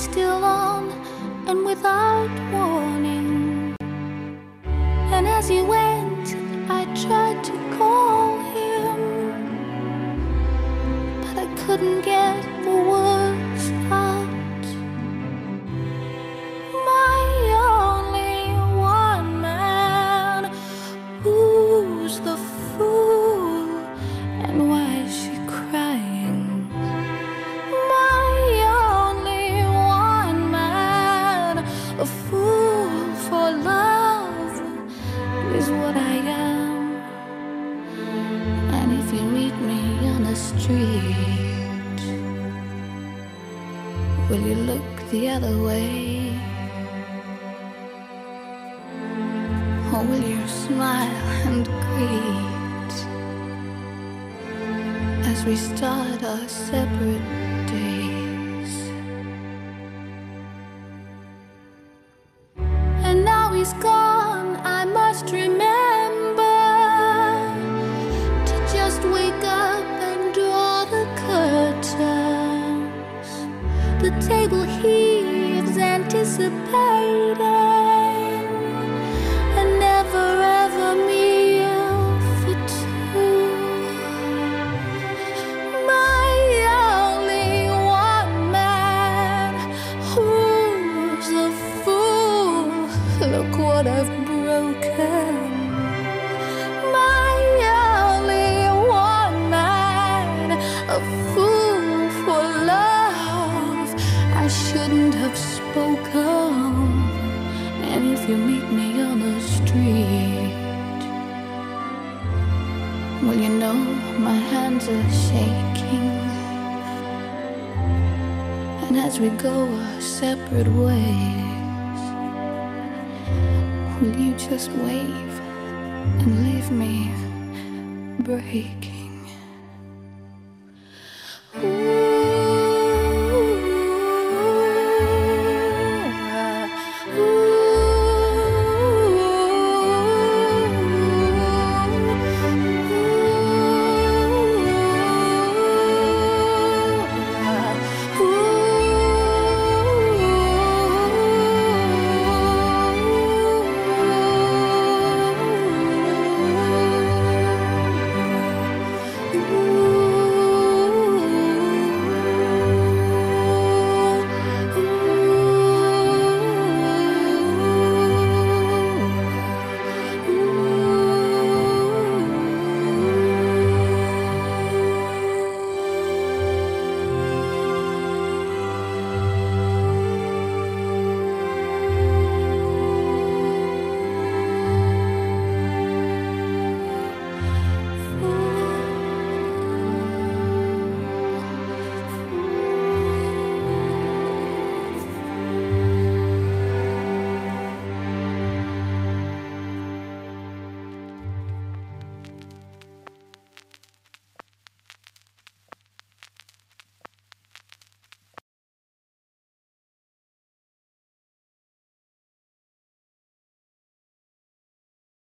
still on and without warning. And as he went, I tried to call him, but I couldn't get the words street, will you look the other way? Or will you smile and greet as we start our separate days? And now he's gone, heaves, anticipating shouldn't have spoken. And if you meet me on the street, well, you know my hands are shaking. And as we go our separate ways, will you just wave and leave me breaking?